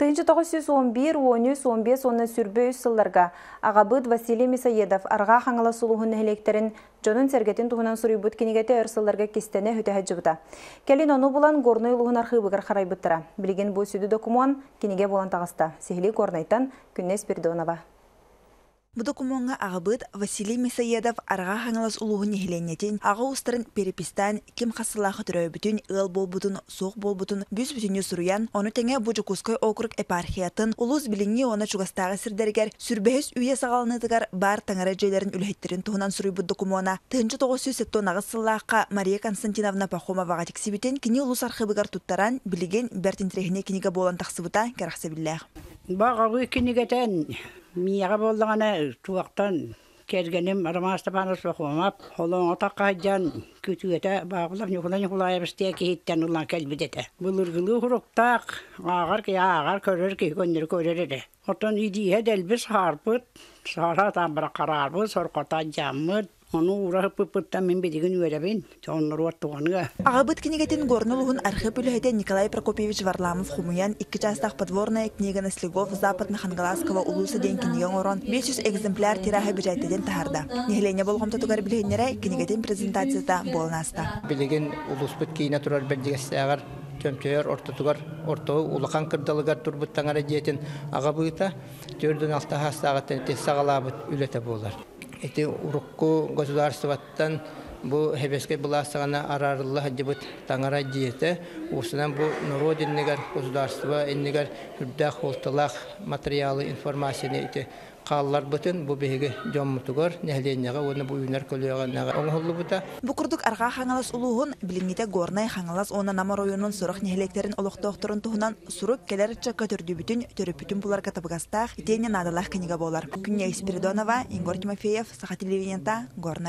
Тыынчы 911 13 15 онны сүрбе үс сылларга Ағабыд Василий Мисаедов арға хаңала сулуһун электерин жонун сергетин туһунан суруйбут кинигете өр кистене хүтәһә жыбыта. Келин ону булан горной улуһун архыбыгар харайбыттыра. Билген бу сүдү документ киниге болан тагыста. Сихили горнайтан Күннес Пердонова. Бу документга агыбыт Василий Месаедов арга хаңалас улуһун нехиленнетин ага устарын перепистан ким хасылахы төрөбүтүн ыл болбутун соқ болбутун бүз бүтүнү суруян оны теңе бу жукускай округ епархиятын улус билиңи оны чугастагы сирдергер сүрбэхис үйе сагалыныдыгар бар таңара жейлерин үлехеттерин туһунан суруй бу документа тыынчы тогуз жүз сеттонагы сыллаакка Мария Константиновна Пахомовага тиксибитин кини улус архыбыгар туттаран билиген бертинтрехине киниге болан тахсыбыта керахсабиллах Бағабы кинигетен мияға болдағана туақтан кергенім Роман Степанов оқымап, холон отаққа жан күтүгете бағылап нюхула нюхула ябысте кейттен улан келбидете. Бұлыргылы хуруктақ, ағар ки ағар көрер ки көннер көрер еде. Отон идие делбіс харпыт, сара тамбыра қарарбы, сорқота Оны ура пыппыттан мен бедеген үйеребин, оннор ваттуғаныға. Ағабыт книгетін горнулуғын архип үліхетен Николай Прокопьевич Варламов хумуян икки частах подворная книга Наслегов Западна Хангаласкова улусы ден книген орон 500 экземпляр тирахы бюджеттеден тахарда. Нехлене болгом татугар билгеннере книгетін презентацияда болнаста. Билеген улус бүт кейіне тұрар бәлдегістәғар төмтөөр ортотугар ортоо улахан кырдалыгар турбут таңара диетин ага быыта төрдөн алта хастагатын те сагалабыт үлете болар эти урукку государствоттан бу хебеске буласагана арарылла хаджыбыт таңара диете. Усунан бу народиннигер государство иннигер хүрдах холталах материалы информацияны ити қаллар бұтын бұ беге жоммутугар нәһленнеге оны бу үйнер көлөөгөннеге оңhollu бута. Бу курдук арга хаңалас улуһун билиңите горнай хаңалас она намар ойунун сурак нехлектерин олохтоохторун туһунан сурук келер чакка төрдүбүтүн төрөпүтүн буларга табыгастаах итене надалах книга болар. Күнне Спиридонова Игорь Тимофеев Саха телевидениента Горнай